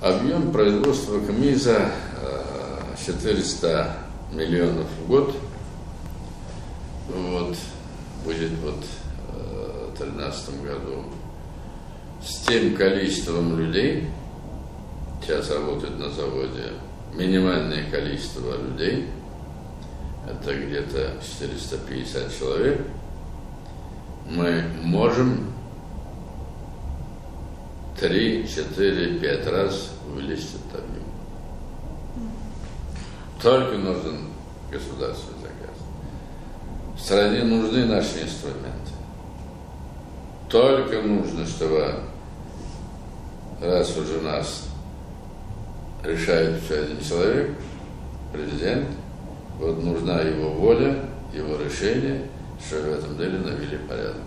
Объем производства КМИЗа 400 миллионов в год. Вот, будет вот в 2013 году. С тем количеством людей, сейчас работает на заводе минимальное количество людей, это где-то 450 человек, мы можем 3, 4, 5 раз увеличить этот объем. Только нужен государственный заказ. В стране нужны наши инструменты. Только нужно, чтобы раз уже нас решает все один человек, президент, вот нужна его воля, его решение, что в этом деле навели порядок.